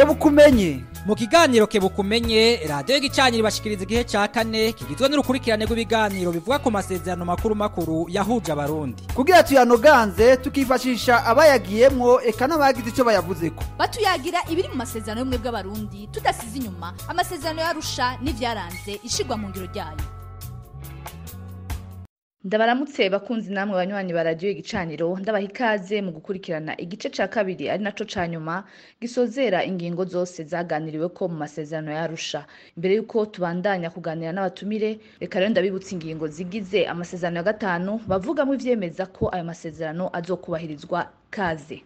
kebuka umenye mu kiganiro kebukumenye radiyo y'igicaniro ibashikiriza igihe cya kane kigizwe n'urukurikirane rw'ibiganiro bivuga ku masezerano makuru makuru yahuje abarundi. Kugira tuyanoganze tukifashisha abayagiyemwo eka n'abagize icyo bayavuzeko. Batuyagira ibiri mu masezerano y'ubumwe bw'abarundi tudasize inyuma. Amasezerano yarusha n'ivyaranze ishigwa mu ngiro ryayo. Ndabaramutse bakunzi namwe banywanyi ba radiyo igicaniro. Ndabaha ikaze mu gukurikirana igice ca kabiri ari naco ca nyuma gisozera ingingo zose zaganiriwe ko mu masezerano yarusha imbere y'uko tubandanya kuganira n'abatumire reka rero ndabibutsa ingingo zigize amasezerano ya gatanu bavugamo ivyemeza ko ayo masezerano azokubahirizwa kaze.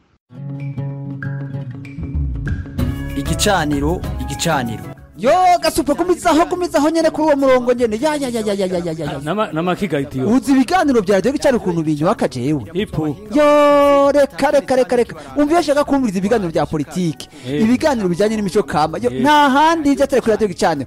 Igicaniro igicaniro. yo gasupa kumizaho kumizaho nyene kuri uwo murongo nyene. Ya ya ya ya ya ya ya ya. Nama namakika itiyo uzi ibiganiro bya radio cyane ukuntu binyuhaka jewe. Ipo yo reka reka reka reka. Umva yashaka kumviriza ibiganiro bya politike eh. ibiganiro bijanye n'imico kama. Yo eh. nta handi ivyo atari kuri radio cyane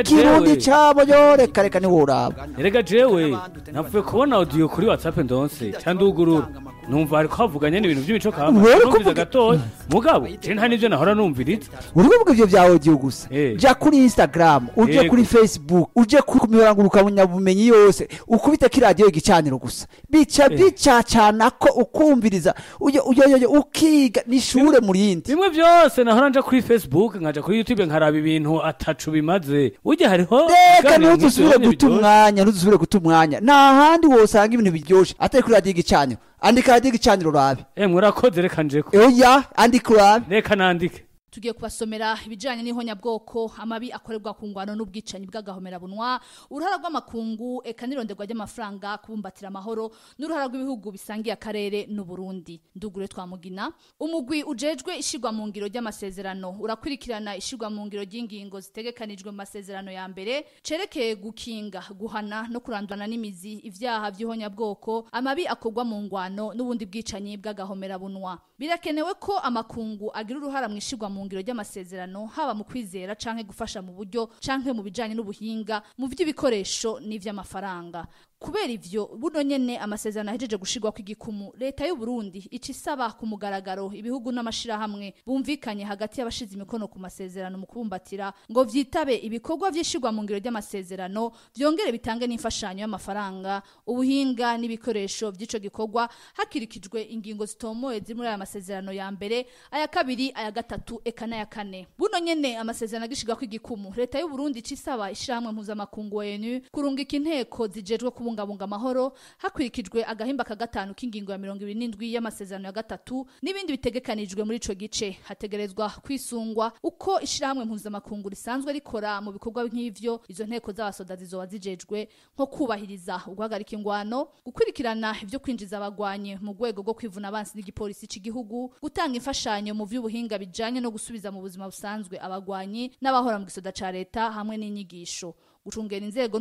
ikirundi cyabo yo reka reka ni woraba reka jewe. Navuye kubona audio kuri whatsapp ndonse cyandugurura numva ariko havuganye n'ibintu by'imico uri numviza gatoya. Mugabo je nta n'ivyo nahora numviriza uri kuvuga ivyo bya audio gusa. Jya ja kuri instagram uje kuri facebook uje ku mihorangurukabumenyi yose. Ukubite ko iradiyo igicaniro gusa. Bica Eh. bicacana ko ukumviriza. Uyo uyo uyo ukiga. N'ishure muri rindi bimwe byose nahora nja kuri facebook nkaja kuri youtube nkaraba ibintu atacu bimaze. Burya hariho reka ntuzusubire guta umwanya ntudusubire guta umwanya. Nta handi wosanga ibintu biryoshe. Atari kuri radiyo igicaniro andika radiyo igicaniro urabe. Eh murakoze reka njeko oya andika urabe. Reka nandike tugiye kubasomera ibijyanye n'ihonyabwoko amabi akorerwa ku ngwano n'ubwicanyi bw'agahomerabunwa uruhara rw'amakungu eka n'ironderwa ry'amafaranga kubumbatira amahoro n'uruhara rw'ibihugu bisangiye akarere n'uburundi. Ndugure twamugina umugwi ujejwe ishigwa mu ngiro ry'amasezerano. Urakurikirana ishigwa mu ngiro ry'ingingo zitegekanijwe mu masezerano ya mbere cerekeye gukinga guhana no kurandurana n'imizi ivyaha vy'ihonyabwoko amabi akorwa mu ngwano n'ubundi bwicanyi bw'agahomerabunwa birakenewe ko amakungu agira uruhara mu ishigwa mu ngiro ry'amasezerano haba mu kwizera canke gufasha mu buryo canke mu bijanye n'ubuhinga mu vy'ibikoresho n'ivy'amafaranga kubera ivyo buno nyene amasezerano ahejeje gushirwako igikumu. Leta y'u Burundi ica isaba ku mugaragaro ibihugu n'amashirahamwe bumvikanye hagati y'abashize imikono ku masezerano mu kubumbatira ngo vyitabe ibikorwa vy'ishirwa mu ngiro ry'amasezerano vyongere bitange n'imfashanyo y'amafaranga ubuhinga n'ibikoresho vy'ico gikorwa hakirikijwe ingingo zitomoye ziri muri aya masezerano ya mbere aya kabiri aya gatatu eka n'aya kane. Buno nyene amasezerano agishirwako igikumu. Leta y'u Burundi ica isaba ishirahamwe mpuzamakungu ONU kurungika inteko zijejwe kubungabunga amahoro hakurikijwe agahimba ka gatanu k'ingingo ya mirongo ibiri n'indwi y'amasezerano ya gatatu n'ibindi bitegekanijwe muri ico gice. Hategerezwa kwisungwa uko ishirahamwe mpuzamakungu risanzwe rikora mu bikorwa nk'ivyo izo nteko z'abasoda zizoba zijejwe nko kubahiriza uguhagarika ingwano gukurikirana ivyo kwinjiza abagwanyi mu rwego rwo kwivuna abansi n'igipolisi c'igihugu gutanga imfashanyo mu vy'ubuhinga bijanye no gusubiza mu buzima busanzwe abagwanyi n'abahora mu gisoda ca leta hamwe n'inyigisho. Gucungera inzego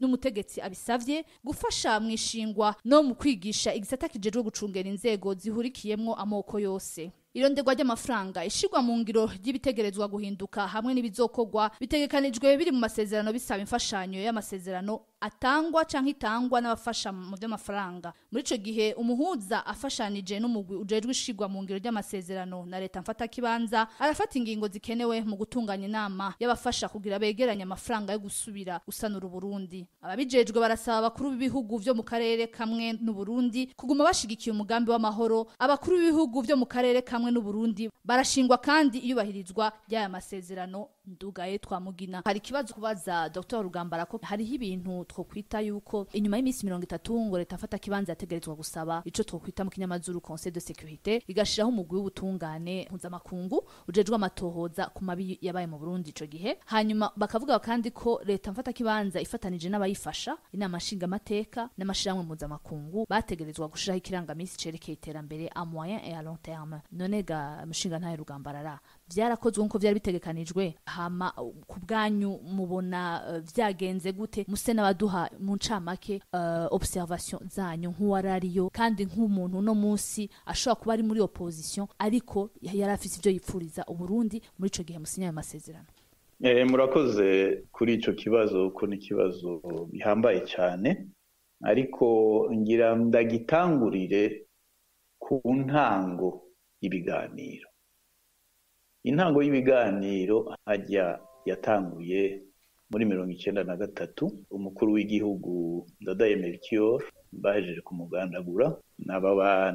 n'umutegetsi abisavye gufasha mu ishingwa no mu kwigisha igisata kijejwe gucungera inzego zihurikiyemwo amoko yose. Ironderwa ry'amafaranga ishigwa mu ngiro ry'ibitegerezwa guhinduka hamwe n'ibizokorwa bitegekanijwe biri mu masezerano bisaba imfashanyo y'amasezerano atangwa canke itangwa n'abafasha mu vy'amafaranga muri ico gihe umuhuza afashanije n'umugwi ujejwe ishigwa mu ngiro ry'amasezerano na leta mfata kibanza arafata ingingo zikenewe mu gutunganya inama y'abafasha kugira begeranye amafaranga yo gusubira gusanura Uburundi. Ababijejwe barasaba abakuru b'ibihugu vyo mu karere kamwe n'Uburundi kuguma bashigikiye umugambi w'amahoro abakuru b'ibihugu vyo mu karere kamwe n'Uburundi barashingwa kandi iyubahirizwa ry'aya masezerano ndugaye twamugina. Hari ikibazo kubaza Dr. Rugambara ko hariho ibintu twokwita yuko inyuma y'iminsi mirongo itatu ngo leta afata kibanza yategerezwa gusaba ico twokwita mu kinyamazuru Conseil de sécurité igashiraho umugwi w'ubutungane mpuzamakungu ujejwe amatohoza ku mabi yabaye mu Burundi ico gihe. Hanyuma bakavuga kandi ko leta mfata kibanza ifatanije n'abayifasha inama nshinga amateka n'amashirahamwe mpuzamakungu bategerezwa gushiraho ikirangamisi cerekeye iterambere a moyen et à long terme. None ga mushinga ntaye rugambarara vyarakozwe nk'uko vyari bitegekanijwe hama ku bwanyu mubona uh, vyagenze gute muse n'abaduha mu ncamake uh, observation zanyu nk'uwarariyo kandi nk'umuntu no munsi ashobora kuba ari muri opposition ariko yari afise ivyo yipfuriza uburundi muri ico gihe musinya ayo masezerano. Eh, murakoze kuri ico kibazo ko ni ikibazo gihambaye cyane ariko ngira ndagitangurire ku ntango y'ibiganiro. Intango y'ibiganiro hajya yatanguye muri mirongo icyenda na gatatu. Umukuru w'igihugu ndadaye melchior bahejeje kumugandagura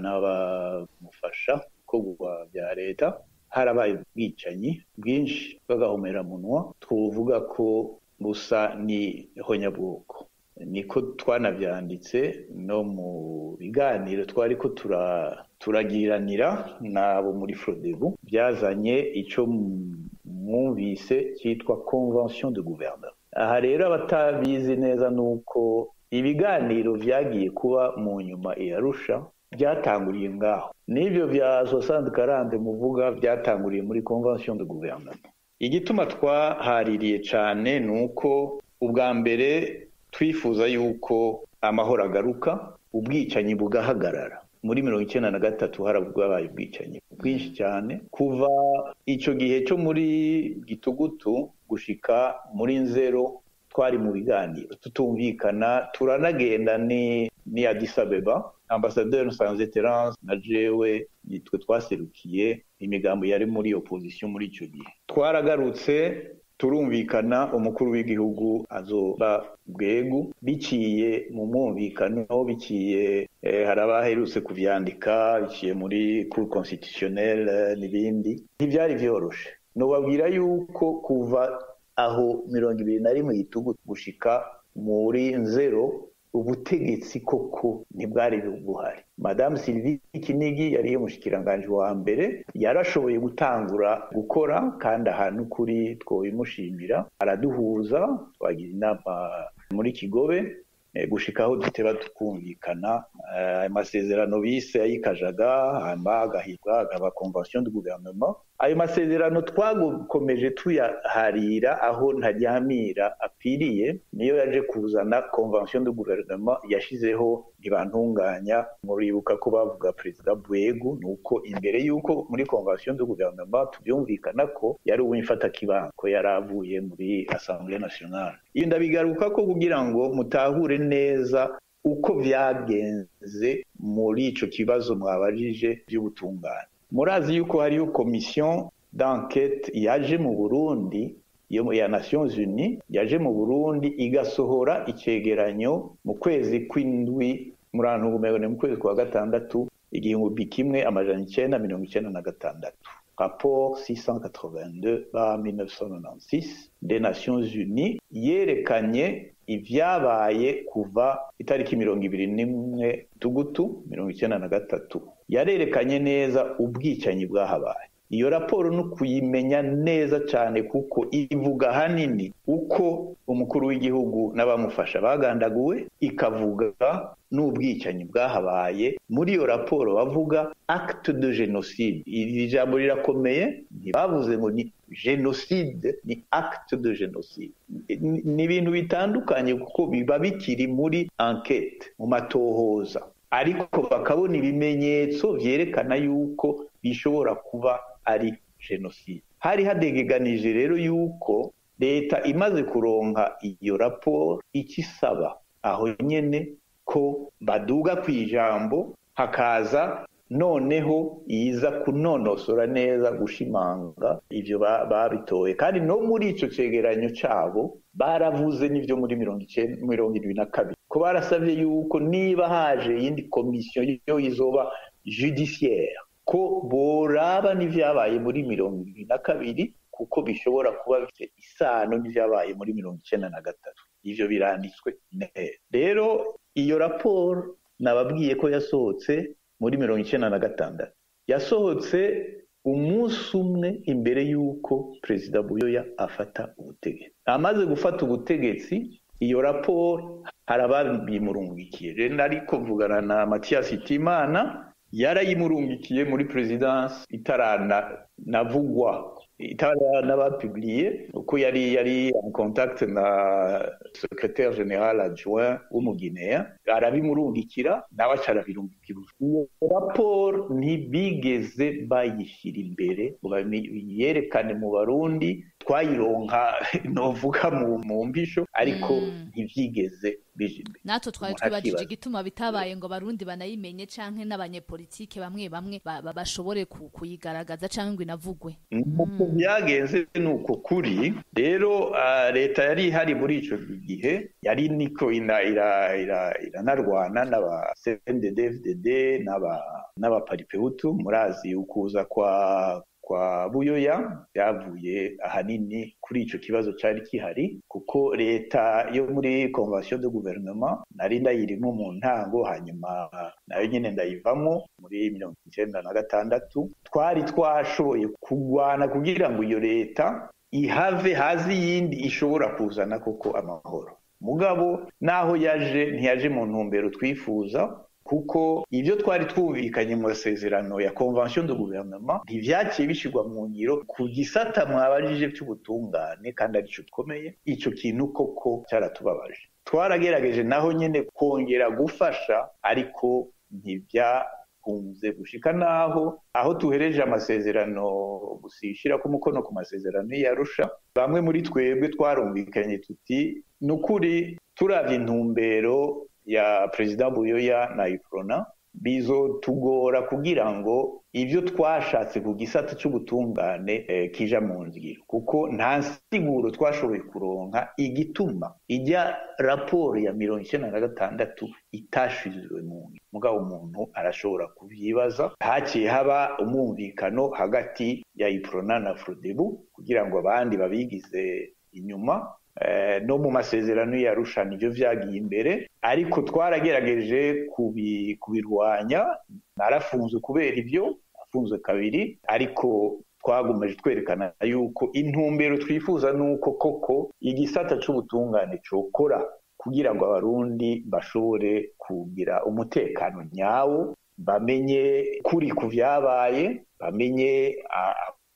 n'abamufasha gukorwa bya leta. Harabaye ubwicanyi bwinshi bw'agahomeramunwa twovuga ko busa n'ihonyabwoko niko twanabyanditse no mu biganiro twari ko tura- turagiranira n'abo muri frodebu byazanye icyo mwumvise cyitwa convention de gouvernement aha rero abatabizi neza ni uko ibiganiro byagiye kuba mu nyuma iyarusha byatanguriye ngaho. N'ibyo bya sosante karande muvuga byatanguriye muri convention de gouvernement igituma twahaririye cyane ni uko ubwa mbere twifuza yuko amahoro agaruka ubwicanyi bugahagarara. Muri mirongo icyenda na gatatu habaye ubwicanyi bwinshi cyane. Kuva icyo gihe cyo muri gitugutu gushika muri nzero twari mu biganiro. Tutumvikana turanagenda ni ni Abeba. Ambasaderi Nsanze Terence na jewe nitwe twaserukiye imigambo yari muri opposition muri icyo gihe. Twaragarutse turumvikana umukuru w'igihugu azoba bwegu. Biciye mu mwumvikano biciye eh, hari abaherutse kuvyandika biciye muri cour constitutionnelle n'ibindi. Ntibyari vyoroshe. Nobabwira yuko kuva aho mirongo ibiri na rimwe gitugu gushika muri nzero ubutegetsi koko ntibwari buhari. Madamu sylvie kinigi yari umushikiranganji wa mbere? Yarashoboye gutangura gukora kandi ahantu kuri twobimushimira araduhuza twagira inama muri kigobe eh, gushika aho duteba tukumvikana eh, amasezerano bise ayikajaga hama agahirwa agaba convention de gouvernement. Ayo masezerano twakomeje tuyaharira aho ntaryamira apiriye niyo yaje kuzana convention de gouvernement yashizeho ntibantunganya. Muribuka ko bavuga perezida bwegu nuko imbere y'uko muri convention de gouvernement tubyumvikana ko yari uw'imfatakibanza ko yari avuye muri assemblée nationale. Iyo ndabigaruka ko kugira ngo mutahure neza uko byagenze muri ico kibazo mwabajije by'ubutungane murazi yuko hariho komisiyo d'enquête yaje mu burundi ya nations unies yaje mu burundi igasohora icegeranyo mu kwezi kw'indwi murantugumewe mu kwezi kwa gatandatu igihumbi kimwe amajana icenda mirongo icenda na gatandatu. Rapport 682 ba 1996 des nations unies yerekanye ivyabaye kuva itariki mirongo ibiri n'imwe tugutu mirongo icenda na gatatu. Yarerekanye neza ubwicanyi bwahabaye. Iyo raporo ni ukuyimenya neza cyane kuko ivuga ahanini uko umukuru w'igihugu n'abamufasha bagandaguwe ikavuga n'ubwicanyi bwahabaye. Muri iyo raporo bavuga acte de genocide iri jambo rirakomeye ntibavuze ngo ni genocide ni acte de genocide ni ibintu bitandukanye kuko biba bikiri muri enquete mu matohoza. Ariko bakabona ibimenyetso byerekana yuko bishobora kuba ari jenoside hari hadegeganije rero yuko leta imaze kuronka iyo raporo ikisaba aho nyene ko baduga ku ijambo hakaza noneho iza kunonosora neza gushimanga ibyo babitoye. Kandi no muri icyo cegeranyo cyabo baravuze n'ibyo muri mirongo irindwi na kabiri. Ko barasabye yuko niba haje iyindi komisiyo yo izoba judiciaire ko boraba n'ibyabaye muri mirongo irindwi na kabiri kuko bishobora kuba bifite isano n'ibyabaye muri mirongo icyenda na gatatu. Ibyo biranditswe neza rero iyo raporo nababwiye ko yasohotse muri mirongo icyenda na gatandatu. Yasohotse umunsi umwe imbere y'uko perezida buyoya afata ubutegetsi. Amaze gufata ubutegetsi iyo raporo hari ababimurungikiye rero ariko mvugana na matiyasi itimana yarayimurungikiye muri perezidansi itaba n'abapubliye uko yari yari en contact na secrétaire général adjoint w'umuguinea arabimurungikira nawe aca arabirungikira iyo raporo ntibigeze bayishyira imbere ngo yerekane mu barundi twayironka novuga mu mbisho ariko ntibyigeze bija imbere natwe twari twibajije igituma bitabaye ngo abarundi banayimenye canke n'abanyepolitike bamwe bamwe bashobore kuyigaragaza canke ngo inavugwe. Byagenze ni uko kuri rero leta yari ihari muri ico gihe yari niko iranarwana n'aba cndd n'abaparipehutu murazi ukuza kwa kwa buyoya byavuye ahanini kuri ico kibazo cari kihari kuko leta yo muri convention de gouvernement nari ndayirimo mu ntango hanyuma na yo nyene ndayivamo muri mirongo icenda na gatandatu twari twashoboye kugwana kugira ngo iyo leta ihave hazi yindi ishobora kuzana koko amahoro. Mugabo naho yaje ntiyaje mu ntumbero twifuza kuko ibyo twari twumvikanye mu masezerano ya convention de gouvernement ntivyaciye bishirwa mu ngiro. Ku gisata mwabajije cy'ubutungane kandi arico gikomeye ico kintu koko cyaratubabaje. Twaragerageje naho nyene kongera gufasha ariko ntibyakunze gushika naho. Aho tuhereje amasezerano gusishira ko umukono ku masezerano yarusha bamwe muri twebwe twarumvikanye tuti nukuri turavye intumbero ya perezida buyoya na iprona bizotugora kugira ngo ibyo twashatse ku gisata cy'ubutungane eh, kija mu ngiro kuko nta nsiguro twashoboye kuronka igituma ijya raporo ya mirongo icyenda na gatandatu itashizwe mu ngiro mugabo umuntu arashobora kubyibaza. Haciye haba umwumvikano hagati ya iprona na frodebu kugira ngo abandi babigize inyuma no mu masezerano yarusha ni byo byagiye imbere. Ariko twaragerageje kubirwanya. Narafunzwe kubera ibyo afunzwe kabiri. Ariko twagumeje twerekana yuko intumbero twifuza ni uko koko igisata cy'ubutungane cyokora kugira ngo abarundi bashobore kugira umutekano nyawo bamenye kuri ku byabaye bamenye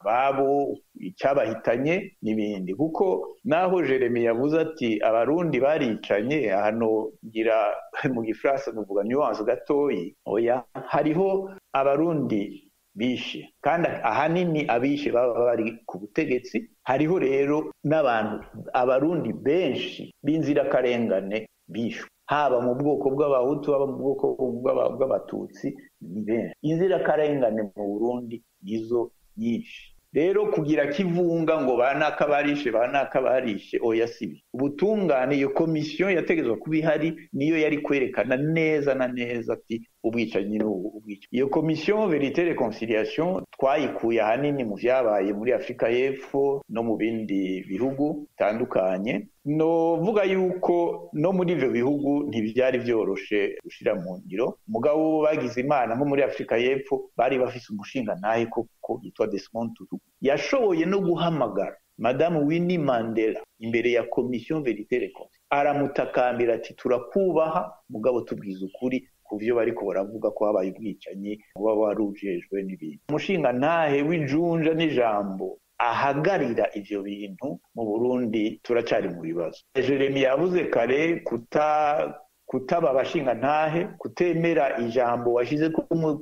babo icyabahitanye n'ibindi. Kuko naho jeremy yavuze ati abarundi baricanye hano ngira mu gifaransa nuvuga nuance gatoyi oya hariho abarundi bishe. Kandi ahanini abishe baba bari ku butegetsi hariho rero n'abantu abarundi benshi b'inzirakarengane bishwe. Haba mu bwoko bw'abahutu haba mu bwoko bw'abatutsi ni benshi. Inzirakarengane mu burundi nizo nyinshi. Rero kugira kivunga ngo banakabarishe banakabarishe. Oya sibi ubutungane iyo komisiyo yategetswe kuba ihari niyo yari kwerekana neza na neza ati ubwicanyi ni ubwicanyi iyo komisiyo verite reconciliation twayikuye ahanini mu vyabaye muri afurika y'epfo no mu bindi bihugu bitandukanye. Novuga yuko no muri ivyo bihugu ntivyari vyoroshe gushira mu ngiro. Mugabo bagize imana nko muri afurika y'epfo bari bafise umushinga ntahe koko yitwa Desmond Tutu. Yashoboye no guhamagara madamu Winnie Mandela imbere ya komisiyo verite reconciliation aramutakambira ati turakubaha. Mugabo tubwiza ukuri ku byo bariko baravuga ko habaye ubwicanyi buba warujejwe n'ibintu. Umushinga ntahe w'ijunja n'ijambo ahagarira ivyo bintu mu Burundi turacari mu bibazo. Jeremy yavuze kare kuta kutaba abashinga ntahe kutemera ijambo washize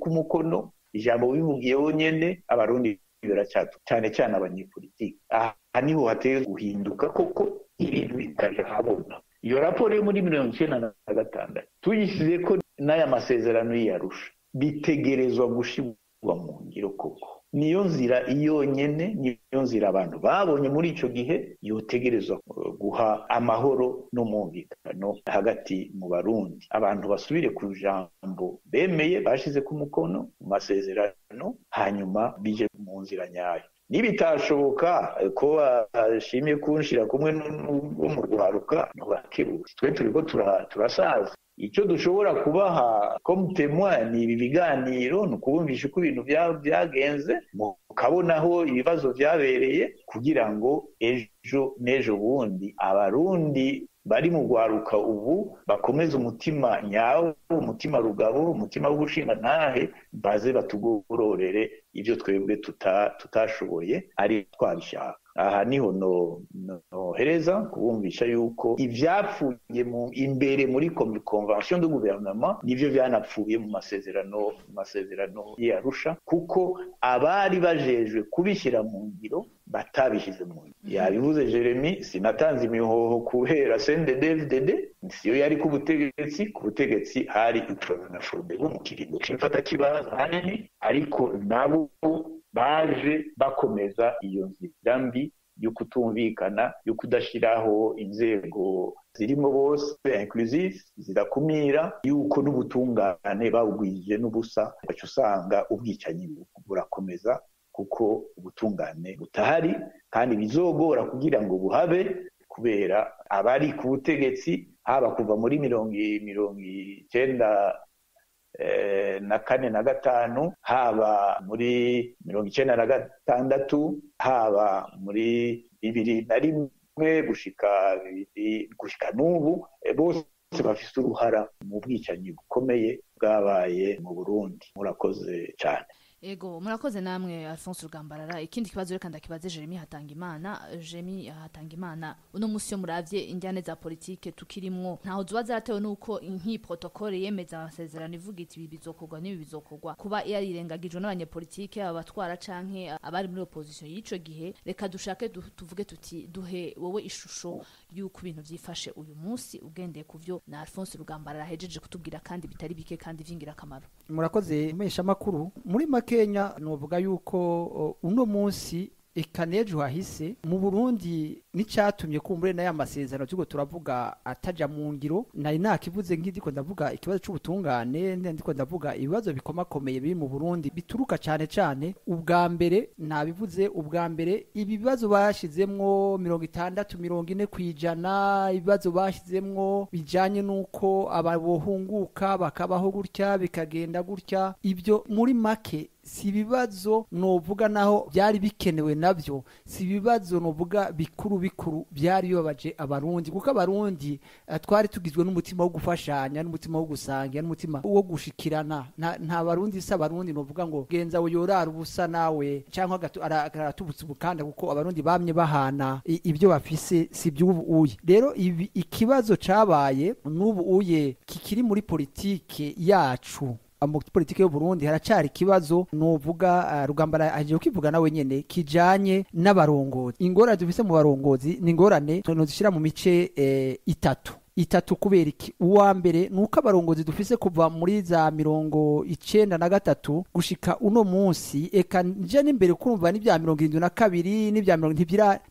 ku mukono ijambo bivugiyeho nyene abarundi biracyatu cyane cyane abanyepolitiki. Aha ni ho hateye guhinduka koko ibintu bikaje habona. Iyo raporo yo muri mirongo icyenda na gatandatu tuyishyize ko n'aya masezerano y'iyarusha bitegerezwa gushirwa mu ngiro koko niyo nzira iyonyene niyo nzira abantu babonye muri ico gihe yotegerezwa guha amahoro n'umwumvikano hagati mu barundi abantu basubire ku jambo bemeye bashize ku mukono mu masezerano hanyuma bije mu nzira nyayo nibitashoboka ko bashimye kunshira kumwe n'uwo mu rwaruka ntibakebuze twe turiko turasaza icyo dushobora kubaha témoin ni ibi biganiro ni ukubumvisha uko ibintu byagenze ukabona aho ibibazo byabereye kugira ngo ejo n'ejo bundi abarundi bari mu rwaruka ubu bakomeze umutima nyawo umutima rugabo umutima w'ubushingantahe baze batugororere ibyo twebwe tutashoboye ari twabishaka aha ni ho nohereza kubumvisha yuko ibyapfuye imbere muri convention de gouvernement ni byo byanapfuye mu masezerano mu masezerano y'arusha kuko abari bajejwe kubishyira mu ngiro batabishyize mu ngiro. Yabivuze jeremy sinatanze imihoho kubera cnddddd siyo yari ku butegetsi ku butegetsi hari ikorana forodebu mu kiringo cy'imfata kibanza hanini? Ariko nabo baje bakomeza iyo nzira mbi yo kutumvikana yo kudashyiraho inzego zirimo bose inclusive zirakumira. Yuko n'ubutungane babugwije n'ubusa ugaca usanga ubwicanyi burakomeza kuko ubutungane butahari. Kandi bizogora kugira ngo buhabe kubera abari ku butegetsi haba kuva muri mirongo mirongo icyenda na kane na gatanu haba muri mirongo icyenda na gatandatu haba muri bibiri na rimwe gushika gushika n'ubu bose bafite uruhara mu bwicanyi bukomeye bwabaye mu burundi. Murakoze cyane Ego murakoze namwe Alphonse Rugambarara. Ikindi kibazo reka ndakibaze Jeremy Hatangimana. Jeremy Hatangimana uno musi yo muravye injyane za politike tukirimwo. Ntaho zuba zaratewe nuko inki protocole yemeza amasezerano ivuga iti ibi bizokorwa n'ibi bizokorwa. Kuba yarirengagijwe n'abanyepolitike abatwara canke abari muri opposition y'ico gihe reka dushake du, tuvuge tuti duhe wowe ishusho yuko ibintu vyifashe uyu musi ugendeye kuvyo na Alphonse Rugambarara hejeje kutubwira kandi bitari bike kandi vyingira akamaro murakoze mesha makuru muri makenya novuga yuko uno munsi eka n'ejo hahise mu burundi n'icyatumye kumbure n'aya masezerano turiko turavuga ataja mu ngiro nari nakivuze nk'indiko ndavuga ikibazo c'ubutungane ndiko ndavuga ibibazo bikomakomeye biri mu burundi bituruka cane cane ubwa mbere nabivuze ubwa mbere ibi bibazo bashizemwo mirongo itandatu mirongo ine kw'ijana ibibazo bashizemwo bijanye n'uko ababohunguka bakabaho gutya bikagenda gutya ibyo muri make si ibibazo novuga naho byari bikenewe na byo si ibibazo novuga bikuru bikuru byari bibabaje abarundi. Kuko abarundi uh, twari tugizwe n'umutima wo gufashanya n'umutima wo gusangira n'umutima wo gushikirana. Nta, barundi se abarundi novuga ngo genza uyorara ubusa nawe cyangwa aratubutse ubukanda kuko abarundi bamye bahana ibyo bafise si by'ubu uye. Rero ikibazo cabaye n'ubu uye kikiri muri politike yacu. Mu politike y'u Burundi haracari ikibazo novuga uh, rugambara aje ukivuga nawe nyene kijanye n'abarongozi. Ingorane dufise mu barongozi ni ingorane tuzishira mu mice eh, itatu. Itatu kubera iki? Uwa mbere nuko abarongozi dufise kuva muri za mirongo icenda na gatatu gushika uno munsi eka nje n'imbere kumva n'ibya mirongo irindwi na kabiri n'ibya mirongo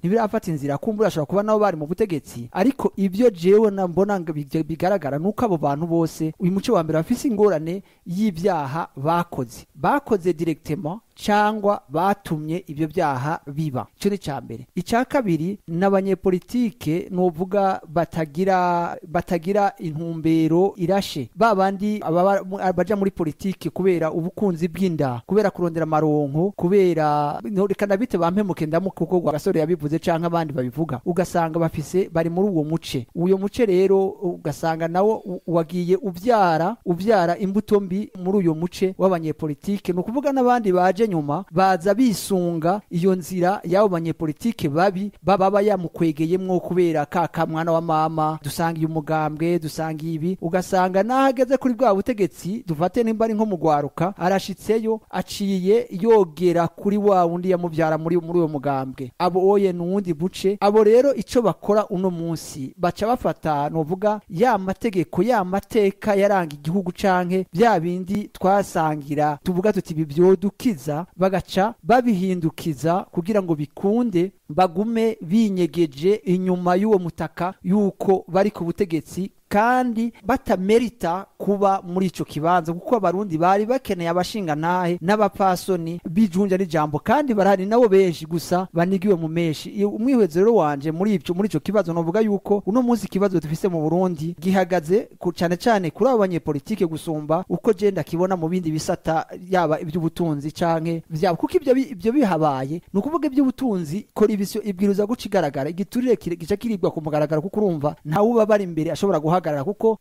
ntibirafata inzira. Kumva urashobora kuba nabo bari mu butegetsi. Ariko ibyo jewe mbona bigaragara nuko abo bantu bose uyu muco wa mbere bafise ingorane y'ibyaha bakoze. Bakoze directement cyangwa batumye ibyo byaha biba. Icyo ni icya mbere. Icya kabiri ni abanyepolitike uvuga batagira batagira intumbero irashe. Ba bandi baja muri politike kubera ubukunzi bw'inda kubera kurondera amaronko kubera reka nabite bampemuke ndamuka kuko agasore yabivuze cyangwa abandi babivuga. Ugasanga bafise bari muri uwo muce. Uyo muce rero ugasanga nawo wagiye ubyara ubyara imbuto mbi muri uyo muce w'abanyepolitike. Ni ukuvuga n'abandi baje nyuma baza bisunga iyo nzira y'abo banyepolitike babi baba bayamukwegeyemwo kubera ka kamwana wa mama. Dusanga uyu mugambwe dusanga ibi ugasanga n'ahageze kuri bwa butegetsi dufate nimba ari nko mu gwaruka arashitseyo aciye yogera kuri wa wundi yamubyara muri muri uwo mugambwe. Abo oye n'uwundi buce abo rero ico bakora uno munsi baca bafata novuga ya mategeko ya mateka yaranga igihugu canke bya bindi twasangira tuvuga tuti ibi bagaca babihindukiza kugira ngo bikunde bagume binyegeje inyuma y'uwo mutaka y'uko bari ku butegetsi kandi batamerita kuba muri icyo kibanza kuko abarundi bari bakeneye abashinga nahe n'abapasoni bijunja n'ijambo kandi barahari nabo benshi gusa banigiwe mu menshi. Umwihweze rero wanje muri ico muri icyo kibazo novuga yuko uno munsi ikibazo dufise mu Burundi gihagaze cyane cane kuri abo banyepolitike gusumba uko jenda kibona mu bindi bisata yaba iby'ubutunzi canke vyabo. Kuko ibyo ibyo bihabaye ni ukuvuga iby'ubutunzi kora ibisyo ibwiruza guca igaragara igiturire gica kiribwa ku mugaragaro kuko urumva ntawe uba bari imbere ashobora guhagarara kuko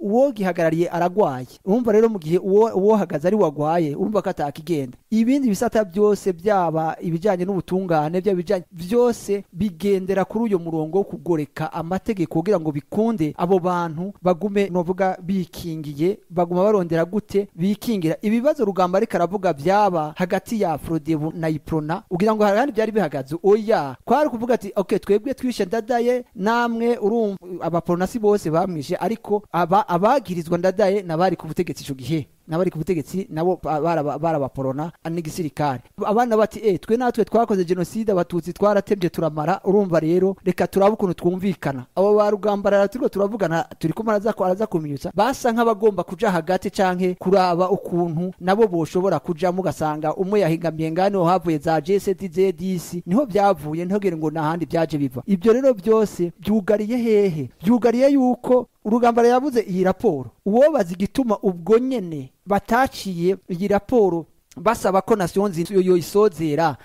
uwo gihagarariye aragwaye. Urumva rero mu gihe uwo uwo hagaze ari wagwaye urumva ko atakigenda. Ibindi bisata byose byaba ibijyanye n'ubutungane byaba ibijyanye byose bigendera kuri uyo murongo wo kugoreka amategeko kugira ngo bikunde abo bantu bagume novuga bikingiye baguma barondera gute bikingira. Ibibazo rugamba ariko aravuga byaba hagati ya Frodebu na Iprona ugira ngo hari byari bihagaze. Oya kwari kuvuga ati okay twebwe twishe ndadaye namwe urumva. Abaporonasi bose bamwishe ariko aba abagirizwa ndadaye nabari ku butegetsi ico gihe. Nabari ku butegetsi nabo ba- baraba- barabaporona n'igisirikare. Abana bati eh twe natwe twakoze jenoside abatutsi twaratebye turamara. Urumva rero reka turabe ukuntu twumvikana. Abo ba rugambarara turiko turavugana turi kumwe araza kuminyutsa basa nk'abagomba kuja hagati canke kuraba ukuntu nabo boshobora kujamo ugasanga umwe yahingamiye ngane havuye za J7 ZDC ni ho byavuye ni ho gere ngo nahandi byaje biva. Ibyo rero byose byugariye hehe? Byugariye yuko urugamba yabuze iyi raporo. Uwobaza igituma ubwo nyene bataciye iyi raporo basaba ko nations yo isozera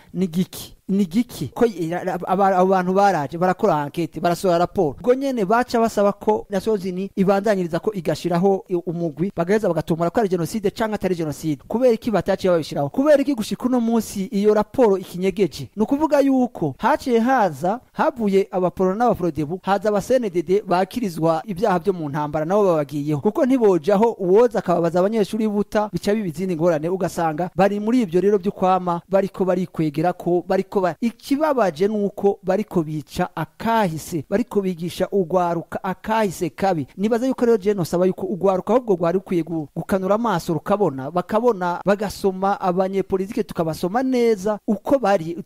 ni giki ko i- aba- abo bantu baraje barakora ankete barasohora raporo. Ubwo nyene baca basaba ko nations ni ibandanyiriza ko igashiraho umugwi bagaheza bagatumura ko ari jenoside canke atari jenoside. Kubera iki bataciye babishiraho? Kubera iki gushika uno munsi iyo raporo ikinyegeje? Ni ukuvuga yuko haciye haza havuye abaporo n'abaprodebu haza abasenedede bakirizwa ibyaha byo mu ntambara nabo babagiyeho. Kuko ntibojaho uwoza akababaza abanyeshuri buta bica biba izindi ngorane ugasanga bari muri ibyo rero byo kwama bariko barikwegera ko bariko ba ikibabaje nuko bariko bica akahise bariko bigisha ugwaruka akahise kabi. Nibaza yuko rero je nosaba yuko ugwaruka ahubwo rwari rukwiye gu- gukanura amaso rukabona bakabona bagasoma abanyepolitike tukabasoma neza uko bari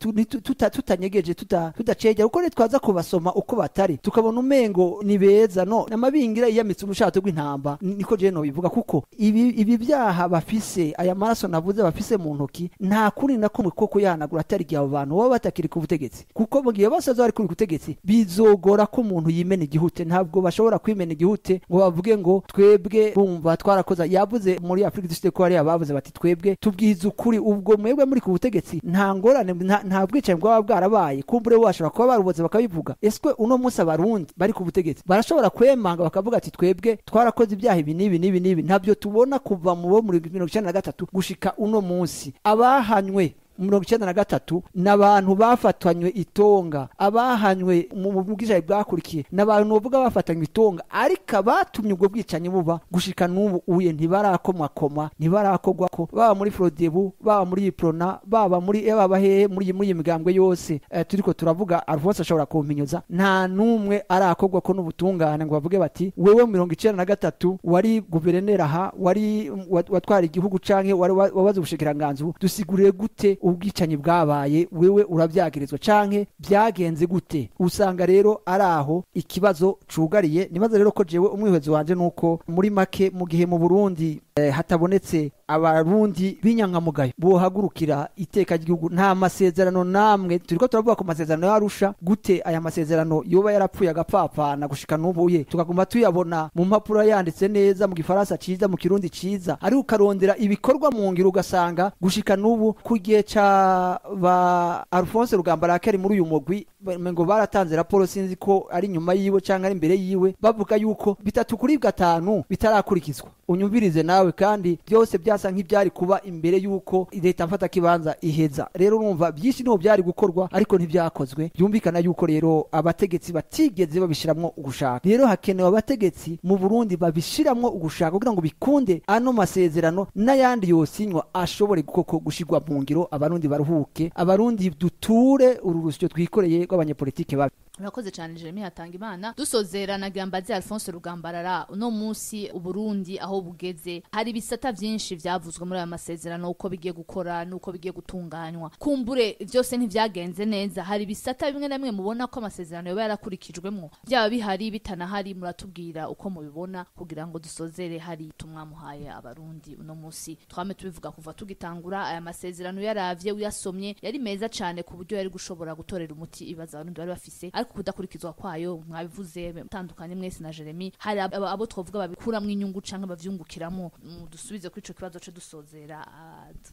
tutanyegeje tuta- tudacegera kuko nitwaza kubasoma uko batari. Tukabona umengo ni beza no namabingira iyamitse ubushato bw'intamba ni- niko je nobivuga kuko ibi ibi byaha bafise aya maraso navuze bafise mu ntoki nta kuri na kumwe koko yanagura atari igihe abo bantu baba batakiri ku butegetsi. Kuko mu gihe bose bari kuri butegetsi bizogora ko umuntu yimena igihute. Ntabwo bashobora kwimena igihute ngo bavuge ngo twebwe bumva twarakoze. Yavuze muri Afrika du Sud ko hariya bavuze bati twebwe tubwiza ukuri. Ubwo mwebwe muri ku butegetsi nta ngorane nta- bwicanyi bwaba bwarabaye. Kumbure bashobora kuba baruboze bakabivuga. Eswe uno munsi abarundi bari ku butegetsi barashobora kwemanga bakavuga ati twebwe twarakoze ibyaha ibi n'ibi n'ibi n'ibi. Ntabyo tubona kuva mu bo muri mirongo icyenda na gatatu gushika uno munsi. Abahanywe mirongo icyenda na gatatu ni abantu bafatanywe itonga. Abahanywe mu bwicanyi bwakurikiye ni abantu bavuga bafatanywe itonga. Ariko abatumye ubwo bwicanyi buba gushika n'ubu uye ntibarakomwakoma ntibarakorwa ko. Baba muri frodebu baba muri iprona baba muri eh, baba hehe muri iyi- migambwe yose. Eh, turiko turavuga alphonse ashobora kubinyuza nta n'umwe arakorwa ko n'ubutungane ngo bavuge bati wewe mirongo icyenda na gatatu wari guverineri aha wari wa- watwara igihugu canke wari wa- wabaze ubushikiranganzi ubu dusiguriye gute ubwicanyi bwabaye wewe urabyagirizwa canke byagenze gute? Usanga rero ari aho ikibazo cugariye nibaza rero ko jewe umwihwezo wanje nuko muri make mu gihe mu Burundi eh, hatabonetse abarundi b'inyangamugayo. Bohagurukira iteka ry'igihugu. Nta masezerano namwe. Turiko turavuga ku masezerano yarusha. Gute aya masezerano yoba yarapfuye agapfapfana gushika n'ubuye tukaguma tuyabona mu mpapuro yanditse neza mu gifaransa ciza mu kirundi ciza. Ariko ukarondera ibikorwa mu ngiro ugasanga gushika n'ubu ku gihe ca ba Alphonse Rugambarakari muri uyu mugwi ngo baratanze raporo sinzi ko ari nyuma yiwe canke ari imbere yiwe bavuga yuko bitatu kuri gatanu bitarakurikizwa. Unyumvirize nawe kandi byose byasa nk'ibyari kuba imbere yuko leta mfata kibanza iheza. Rero urumva byinshi ni ho byari gukorwa ariko ntibyakozwe. Byumvikana yuko rero abategetsi batigeze babishiramwo ugushaka. Rero hakenewe abategetsi mu Burundi babishiramwo ugushaka kugira ngo bikunde ano masezerano n'ayandi yosinywa ashobore koko gushigwa mu ngiro abarundi baruhuke. Abarundi duture uru rusyo twikoreye rw'abanyepolitike babi. Murakoze cyane Jeremy hatanga imana dusozera na Gambazi Alphonse Rugambarara. Uno munsi uburundi aho bugeze hari ibisata byinshi byavuzwe muri aya masezerano uko bigiye gukora nuko bigiye gutunganywa. Kumbure byose ntivyagenze neza. Hari ibisata bimwe na bimwe mubona ko amasezerano yoba yarakurikijwemwo. Byaba bihari bitanahari muratubwira uko mubibona kugira ngo dusozere hari tumwamuhaye abarundi uno munsi. Twame tubivuga kuva tugitangura aya masezerano yaravye uyasomye yari meza cyane ku buryo yari gushobora gutorera umuti ibibazo abarundi bari bafise. Ariko kudakurikizwa kwayo mwabivuze mutandukanye mwese na Jeremy. Hari abo twavuga babikuramwo inyungu canke bavyungukiramo dusubize kuri ico kibazo co dusozera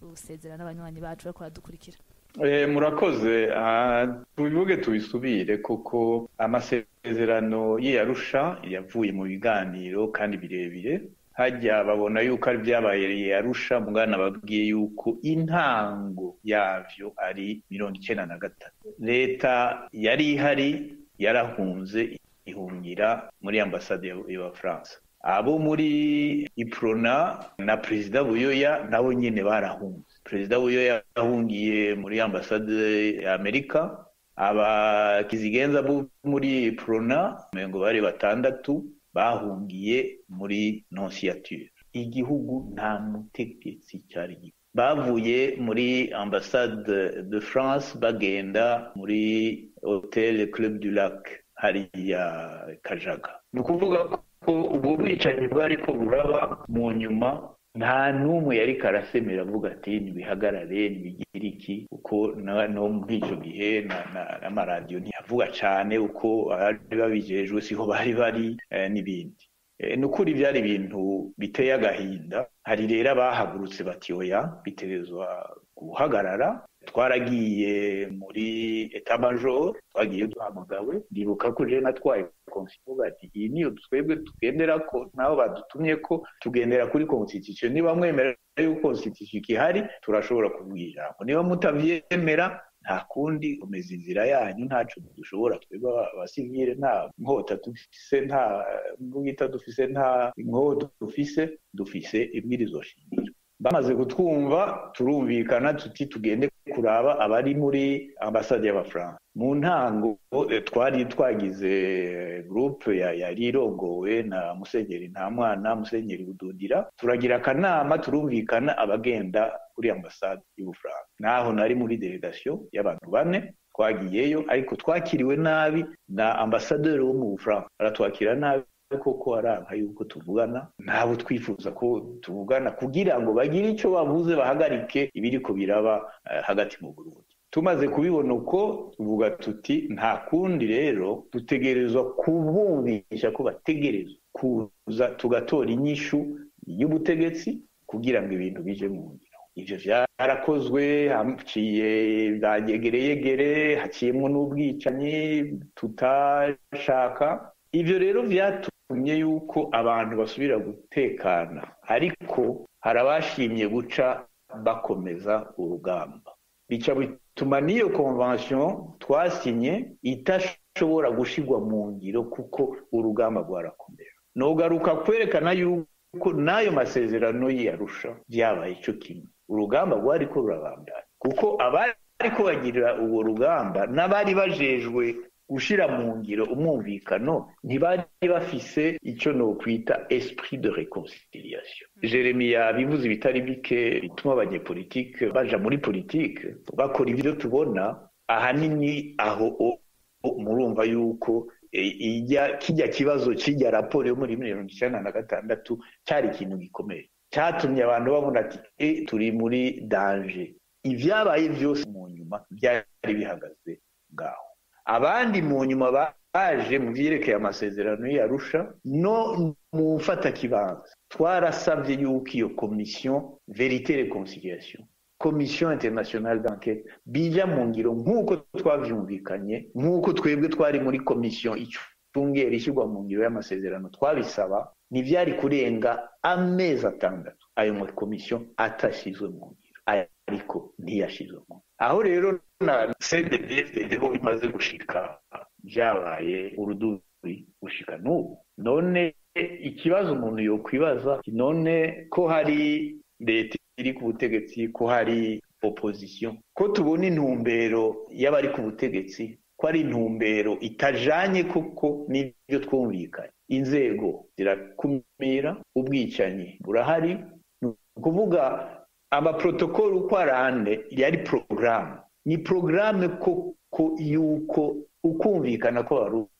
dusezera n'abanywanyi bacu bariko baradukurikira. Eh, murakoze. Tubivuge tubisubire kuko amasezerano y'iyarusha yavuye mu biganiro kandi birebire. Hajya babona yuko ari byabaye yarusha mugana babwiye yuko intango yavyo ari mirongo icenda na gatatu. Leta yari ihari yarahunze ihungira muri ambasade ya- y'abafaransa abo muri iprona na perezida buyoya nabo nyene barahunze. Perezida buyoya yahungiye muri ambasade ya amerika abakizigenza bo muri iprona ngo bari batandatu bahungiye muri nonsiyature igihugu nta mutegetsi cyari bavuye muri ambasade de france bagenda muri hotel club du lac hariya kajaga. Ni ukuvuga ko ubwo bwicanyi bwari ko buraba mu nyuma nta n'umwe yari karasemera avuga ati nibihagarare nibigire iki? Kuko no muri icyo gihe na- na- n'amaradiyo ntiyavuga cyane uko bari babijejwe siho bari bari eh, n'ibindi. Eh, ni ukuri byari ibintu biteye agahinda. Hari rero abahagurutse bati oya guhagarara. Twaragiye muri etamajoro twagiye duhamagawe. Ndibuka ko jewe natwaye konsiyo ati iyi niyo twebwe tugendera ko nabo badutumye ko tugendera kuri constitution. Niba mwemera yuko constitution ihari turashobora kuvuga ijambo niba mutavyemera nta kundi komeza inzira yanyu ntaco dushobora. Twebwe aba- abasivile nta nkota dufise nta mbugita dufise nta inkoho dufise dufise ibwirizwa shingiro. Bamaze kutwumva turumvikana tuti tugende kuraba abari muri ambasade y'abafaransa mu ntango eh, twari twagize groupe ya- yari irongowe na musenyeri ntamwana musenyeri bududira turagira akanama turumvikana abagenda kuri ambasade y'ubufaransa. Naho nari muri delegation y'abantu bane twagiyeyo ariko twakiriwe nabi na ambasaderi wo mu bufaransa. Aratwakira nabi. Koko aranka yuko tuvugana ntabwo twifuza ko tuvugana kugira ngo bagire icyo bavuze bahagarike ibiriko biraba eh, hagati mu Burundi. Tumaze kubibona uko tuvuga tuti nta kundi rero dutegerezwa kubumvisha ko bategerezwa kuza tugatora inyishu y'ubutegetsi kugira ngo ibintu bije mu ngiro ivyo vyarakozwe haciye banyegereyegere haciyemwo n'ubwicanyi tutashaka. Ivyo rero vyatumye yuko abantu basubira gutekana ariko hari abashimye guca bakomeza urugamba. Bica bituma n'iyo convention twasinye itashobora gushigwa mu ngiro kuko urugamba rwarakomera nogaruka kwerekana yuko n'ayo masezerano y'iyarusha vyabaye ico kimwe. Urugamba rwariko rurabandanya. Kuko abariko bagirira urwo rugamba n'abari bajejwe gushira mu ngiro umwumvikano ntibari bafise icyo nokwita esprit de reconciliation jeremy yabivuze ibitari bike bituma abanyepolitike baja muri politike bakora ibyo tubona ahanini aho murumva yuko e, ijya kijya kibazo kijya raporo yo muri mirongo icyenda na gatandatu cyari ikintu gikomeye. Cyatumye abantu babona ati e turi muri danje ibyabaye byose mu nyuma byari bihagaze ngaho. Abandi mu nyuma baje mu byerekeye amasezerano y'arusha no mu mfatakibanza twarasabye yuko iyo komisiyo verite reconciliation komisiyo internationale d'enquête bija mu ngiro nk'uko twavyumvikanye nk'uko twebwe twari muri komisiyo icungera ishyirwa mu ngiro y'amasezerano twabisaba ntivyari kurenga amezi atandatu. Ayo makomisiyo atashizwe mu ngiro ariko ntiyashizwe mu ngiro. Aho rero na cddfd ho bimaze gushika vyabaye urudubi gushika n'ubu. None ikibazo umuntu yokwibaza none ko hari leta iri ku butegetsi ko hari opposition. Ko tubona intumbero y'abari ku butegetsi ko ari intumbero itajanye koko n'ibyo twumvikanye. Inzego zirakumira ubwicanyi burahari. Ni ukuvuga amaprotokoli uko ari ane yari porogaramu ni porogaramu koko yuko ukumvikana ko abarundi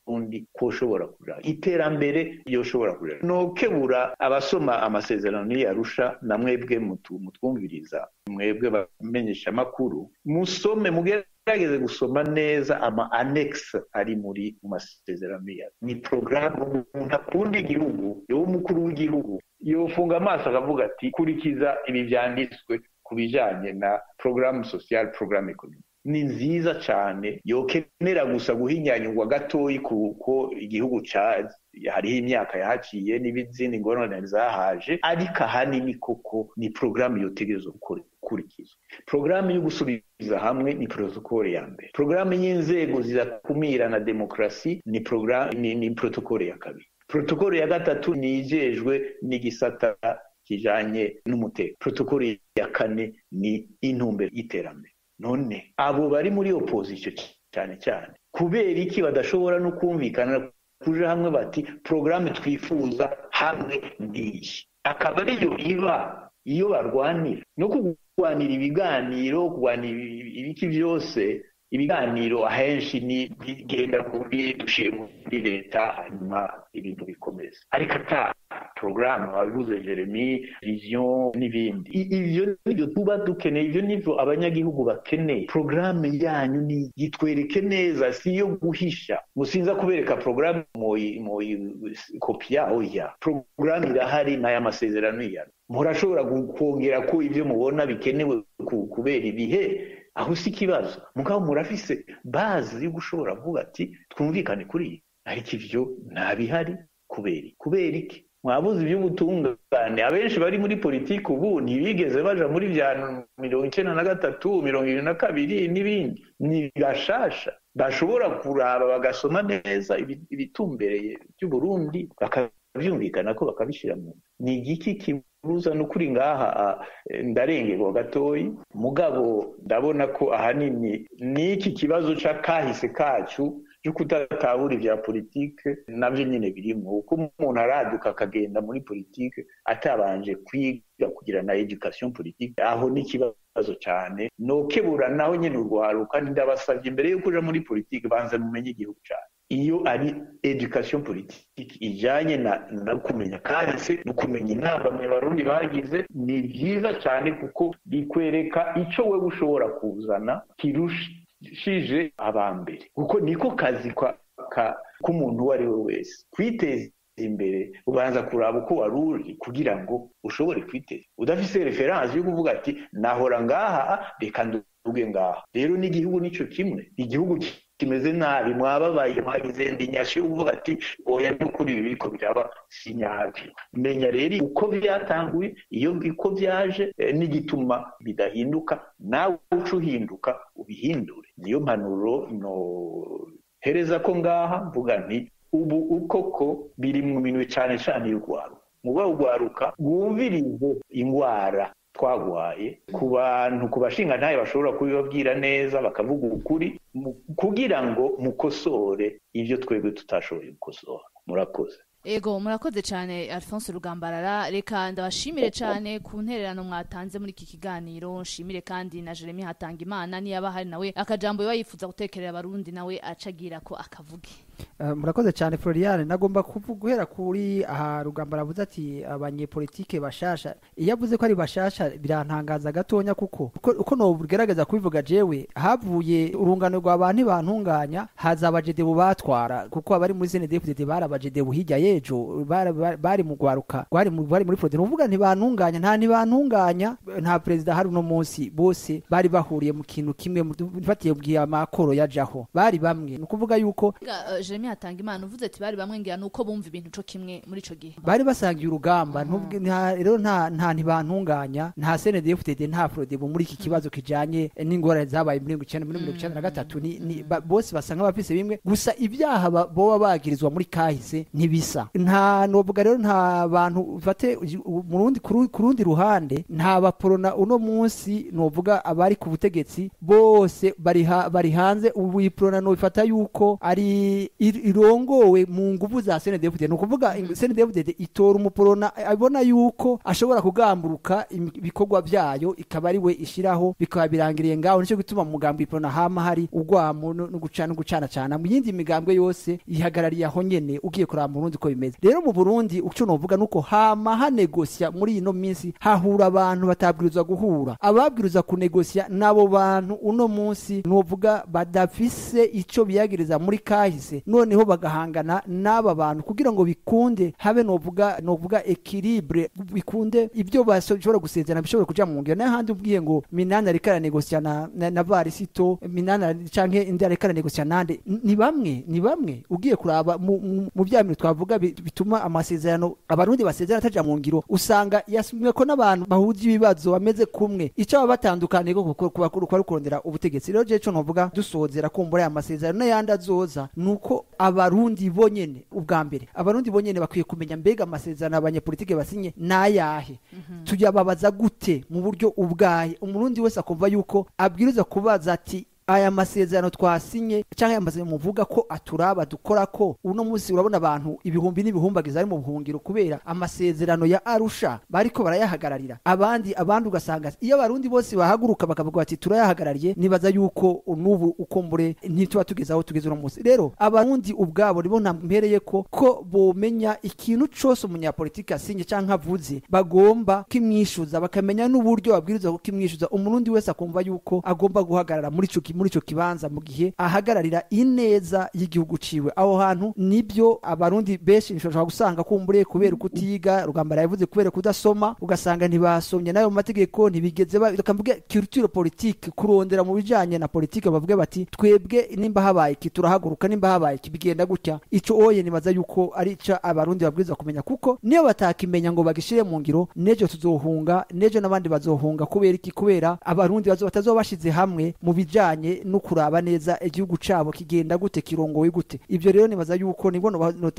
ko ushobora kurira iterambere iyo ushobora kurira nokebura abasoma amasezerano y'iyarusha na mwebwe mutwumviriza mwebwe bamenyesha amakuru musome mugerageze gusoma neza ama annexe ari muri mu masezerano yayo ni porogaramu umuntu akunda igihugu yowe umukuru w'igihugu. Yofunga amaso akavuga ati kurikiza ibi byanditswe ku bijyanye na porogaramu sosiyal porogaramu ekonomi ni nziza cyane yokenera gusa guhinyanyurwa gatoyi kuko igihugu cya hariho imyaka yahaciye n'izindi ngorane zahaje ariko ahanini koko ni porogaramu yotegereza gukurikizwa. Porogaramu yo gusubiza hamwe ni protokole ya mbere. Porogaramu y'inzego zidakumira na demokarasi ni porogaramu ni protokole ya kabiri. Protokole ya gatatu ni ijejwe n'igisata kijanye n'umutekano. Protokole ya kane ni intumbero y'iterambere. None abo bari muri opposition cyane cyane. Kubera iki badashobora no kumvikana kuja hamwe bati porogaramu twifuza hamwe n'iyi akaba ariyo iba iyo barwanira. No kurwanira ibiganiro kurwanira ibiki byose ibiganiro ahenshi bigenda kuri dushiye muri leta hanyuma ibintu bikomeza. Ariko ata porogaramu wabivuze jeremy vision n'ibindi. Ivyo nivyo tuba dukeneye ivyo nivyo abanyagihugu bakeneye. Porogaramu yanyu ni yitwereke neza si iyo guhisha. Musinza kubereka porogaramu kopiya oya porogaramu irahari n'aya masezerano yayo murashobora kongera ko ivyo mubona bikenewe kubera ibihe. Aho si ikibazo mugabo murafise bazi yo gushobora kuvuga ati twumvikane kuri iyi. Ariko ivyo ntabihari kubera kubera iki? Mwabuze iby'ubutungane abenshi bari muri politiki ubu ntibigeze baja muri bya mirongo icyenda na gatatu mirongo irindwi na kabiri n'ibindi. Ni bashasha. Bashobora kuraba bagasoma neza ibitumbereye by'uburundi bakabyumvikana ko bakabishyira mu ni igiki kibuza ni ukuri ngaha ndarengerwa gatoyi. Mugabo ndabona ko ahanini ni iki kibazo c'akahise kacu cyo kudatahura ibya politike na byo nyine birimo uko umuntu araduka akagenda muri politike atabanje kwiga kugira na education politike aho ni ikibazo cyane nokebura naho nyine urwaruka ndabasabye mbere yo kuja muri politike banza mumenye igihugu cyane iyo ari education politike ijanye na, kumenya kahise no kumenya inama barundi bagize ni byiza cyane kuko bikwereka ico wewe ushobora kuzana kirusha shije abambere kuko niko kazi k'umuntu uwo ari we wese. Kwiteza imbere ubanza kuraba uko wari uri kugira ngo ushobore kwiteza. Udafise referanse yo kuvuga ati nahora ngaha reka nduge ngaha. Rero n'igihugu nico kimwe. Igihugu kimeze nabi mwababaye mwagize ndinyasho uvuga ati oya n'ukuri ibi biriko biraba sinyabi menya rero uko byatanguye iyo uko byaje n'igituma bidahinduka nawe uca uhinduka ubihindure. Niyo mpanuro no hereza ko ngaha mvuga nti ubu ukoko biri mu minwe cyane cyane y'urwaruka. Muba urwaruka rwumvirize indwara twagwaye ku bantu ku bashinga ntayo bashobora kubibabwira neza bakavuga ukuri kugira ngo mukosore ibyo twebwe tutashoboye gukosora. Murakoze. Ego murakoze cyane alphonse rugambarara. Reka ndabashimire cyane ku ntererano mwatanze muri iki kiganiro. Nshimire kandi na jeremy hatanga imana niyaba hari nawe akajambo biba yifuza gutekerera abarundi nawe acagira ko akavuge. Murakoze cyane floriane. Nagomba guhera kuri aha rugamba ravuze ati abanyepolitike bashasha. Iyo avuze ko ari bashasha birantangaza gatonya kuko uko nobugerageza kubivuga jewe havuye urungano rwa bantu bantunganya haza abajede bubatwara kuko abari muri senedefudede bari abajede buhijya yejo bari mu gwaruka bari muri prode nuvuga ntibantunganya nta ntibantunganya nta perezida hari uno munsi. Bose bari bahuriye mu kintu kimwe batiye bwiye amakoro yajaho bari bamwe. Ni ukuvuga yuko Jeremy hatanga imana. Uvuze ati bari bamwengera nuko bumva ibintu co kimwe muri ico gihe. Bari basangiye urugamba. Rero nta nta ntibantunganya nta CNDD-FDD nta FRODEBO muri iki kibazo kijanye n'ingorane zabaye muri mirongo icenda muri mirongo icenda na gatatu. Ni- ni- ba- bose basa nk'abafise bimwe. Gusa ibyaha ba- boba bagirizwa muri kahise ntibisa nta novuga rero nta bantu bate mu rundi ku rundi ruhande nta baporona uno munsi novuga abari ku butegetsi. Bose bari bari hanze. Ubu iporona no bifata yuko ari irongowe mu nguvu za CNDD-FDD ni ukuvuga CNDD-FDD itora umuporona abona yuko ashobora kugamburuka ibikorwa byayo ikaba ari we ishiraho bikaba birangiriye ngaho. Nicyo gituma mu mugambi iporona hama hari urwamo no gucana no gucana cana mu yindi migambwe yose ihagarariye aho nyene ugiye kuraba mu Burundi uko bimeze. Rero mu Burundi uco novuga nuko hama hanegosya muri ino minsi hahura abantu batabwirizwa guhura. Ababwirizwa kunegosya nabo bantu uno munsi novuga badafise ico biyagiriza muri kahise noneho bagahangana n'aba bantu kugira ngo bikunde habe novuga novuga equilibre bikunde ibyo bashobora gusezerana bishobora kuja mu ngiro n'ahandi ubwiye ngo minani ariko aranegosya na, na, na varisito minani canke indi ariko aranegosya nande ni bamwe ni bamwe ugiye kuraba mu, mu, mu bya bintu twavuga bituma amasezerano abarundi basezerana ataja mu ngiro usanga yasumwe ko n'abantu bahuje ibibazo bameze kumwe icyo baba batandukaniye ko kuko kuba kurondera ubutegetsi rero je cyo novuga dusozera kumbura ya masezerano n'ayandi azoza nuko abarundi bonyene ubwa mbere. Abarundi bonyene bakwiye kumenya mbega amasezerano abanyepolitike basinye nayahe. Tuyababaza gute mu buryo ubwahe. Umurundi wese akumva yuko abwirizwa kubaza ati aya masezerano twasinye cyangwa aya muvuga ko aturaba dukora ko uno munsi urabona abantu ibihumbi n'ibihumbagiza ari mu buhungiro kubera amasezerano ya arusha bariko barayahagararira. Abandi abandi ugasanga iyo abarundi bose bahaguruka bakavuga bati turayahagarariye nibaza yuko n'ubu ukombure ntituba tugeze aho tugeze uno munsi. Rero abarundi ubwabo nibo ntampereye ko ko bomenya ikintu cose umunyapolitiki asinye canke avuze bagomba kimwishuza bakamenya n'uburyo babwirizwa kukimwishuza umurundi wese akumva yuko agomba guhagarara muri ki- muri ico kibanza mu gihe ahagararira ineza y'igihugu ciwe. Aho hantu nibyo abarundi benshi nshobora gusanga kumbure kubera kutiga. Rugambara yavuze kubera kudasoma ugasanga ntibasomye. Nayo mategeko ntibigeze bakamvuga culture politique kurondera mu bijanye na politique bavuga bati twebwe nimba habaye iki turahaguruka. Nimba habaye iki bigenda gutya. Ico oye nibaza yuko ari ca abarundi babwiza kumenya kuko niyo batakimenya ngo bagishire mu ngiro nejo tuzohunga nejo n'abandi bazohunga kubera iki kubera abarundi bazo batazoba bashize hamwe mu bijanye no kuraba neza igihugu cabo kigenda gute kirongowe gute. Ivyo rero nibaza yuko nibwo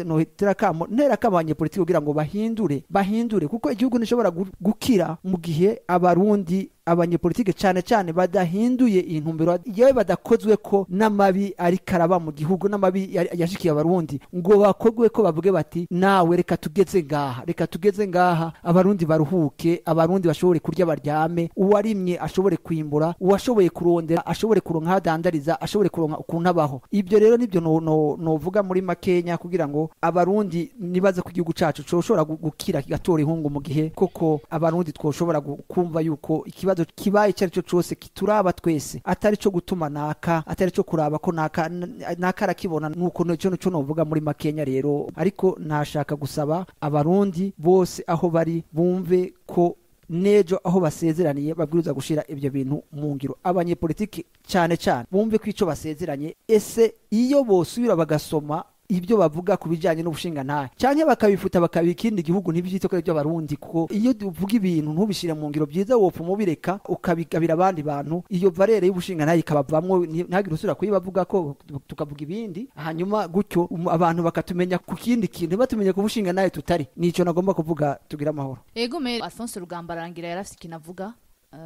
notera kamo ntera kabanye politiki kugira ngo bahindure bahindure kuko igihugu nishobora gukira mu gihe abarundi abanyepolitike cyane cyane badahinduye intumbero yewe badakozwe ko n'amabi ariko araba mu gihugu n'amabi yashikiye abarundi. Ngo bakorwe ko bavuge bati nawe reka tugeze ngaha reka tugeze ngaha abarundi baruhuke abarundi bashobore kurya baryame uwarimye ashobore kwimbura uwashoboye kurondera ashobore kuronka hadandariza ashobore kuronka ukuntu abaho. Ibyo rero ni byo no- no- novuga muri makenya kugira ngo abarundi nibaze ku gihugu cacu coshobora gu- gukira kigatora ihungu mu gihe koko abarundi twoshobora kumva yuko ikibazo kibaye icyo ari cyo cyose kituraba twese. Atari cyo gutuma naka atari cyo kuraba ko naka naka arakibona. Nuko ni cyo ni cyo novuga muri makenya rero. Ariko nashaka gusaba abarundi bose aho bari bumve ko nejo aho basezeraniye babwirizwa gushira ibyo bintu mu ngiro. Abanyepolitiki cyane cyane bumve ko icyo basezeranye. Ese iyo bosubira bagasoma ibyo bavuga ku bijyanye n'ubushingantahe cyangwa bakabifuta bakabika ikindi gihugu ntibyite ko ari iby'abarundi kuko iyo uvuga ibintu ntubishyire mu ngiro byiza wopfa umubireka ukabigabira abandi bantu. Iyo valere y'ubushingantahe ikabavamwo ntihagire usubira kuyibavuga ko tukavuga ibindi. Hanyuma gutyo um- abantu bakatumenya ku kindi kintu batumenya ku bushingantahe tutari. Nicyo nagomba kuvuga tugira amahoro. Ego me Alphonse Rugamba arangira yarafise ikintu avuga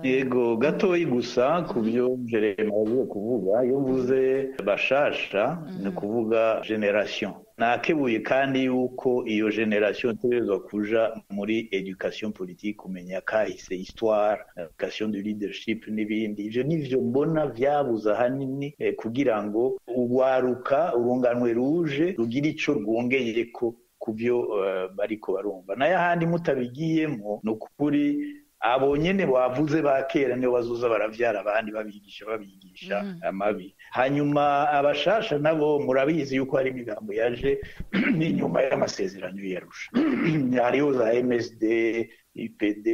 yego gatoyi gusa ku byo jerema kuvuga. Iyo mvuze bashasha ni ukuvuga generation nakebuye kandi yuko iyo generation itegerezwa kuja muri education politique kumenya kahise histoire education de leadership n'ibindi. Ivyo nivyo mbona vyabuze ahanini eh, kugira ngo urwaruka urunganwe ruje rugire ico rwongeyeko ku byo eh, bariko barumva. Nayo ahandi mutabigiyemo ni ukuri abo nyene bavuze ba kera nibo bazoza baravyara abandi babigisha babigisha amabi. Hanyuma abashasha nabo murabizi yuko hari imigambo yaje n'inyuma y'amasezerano yarusha hariho za MSD IPD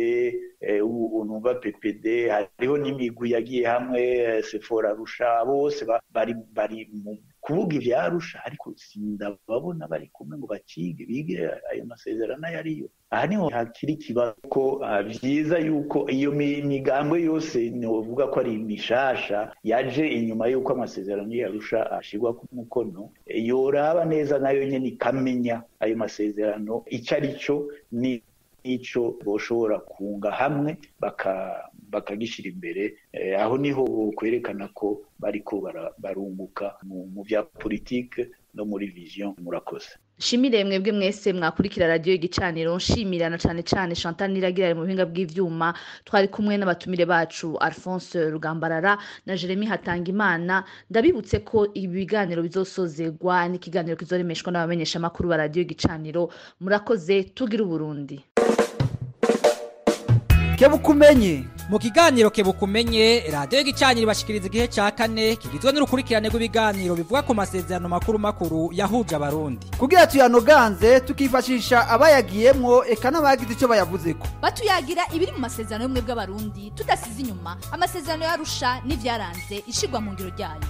eh, numva PPD hariho n'imigwi yagiye hamwe eh, Sephora Rusha bose ba- bari bari mu kuvuga ivyarusha ariko sindababona bari kumwe ngo bakige bige ayo masezerano ayo ariyo aha ni ho hakiri ikibazo ko ah, vyiza yuko iyo mi- migambwe yose novuga ko ari mishasha yaje inyuma yuko amasezerano yarusha ashirwa ku mukono yoraba neza na yo nyene ikamenya ayo masezerano ico ari cyo ni ico boshobora kunga hamwe baka bakagishyira imbere eh, aho ni ho kwerekana ko bariko bara- barunguka mu vya politike no muri vision murakoze. Shimire mwebwe mwese mwakurikira radio igicaniro nshimira na cane cane Chantal Niragira mu buhinga bw'ivyuma. Twari kumwe n'abatumire bacu Alphonse Rugambarara na Jeremy Hatangimana. Ndabibutse ko ibi biganiro bizosozegwa n'ikiganiro kizoremeshwa n'abamenyesha makuru ba radio igicaniro. Murakoze tugira uburundi kebuka umenye mu kiganiro kebukumenye radiyo y'igicaniro ibashikiriza igihe cya kane kigizwe n'urukurikirane rw'ibiganiro bivuga ku masezerano makuru makuru yahuje abarundi. Kugira tuyanoganze tukifashisha abayagiyemwo eka n'abagize icyo bayavuzeko. Batuyagira ibiri mu masezerano y'ubumwe bw'abarundi tudasize inyuma. Amasezerano yarusha n'ivyaranze ishigwa mu ngiro ryayo.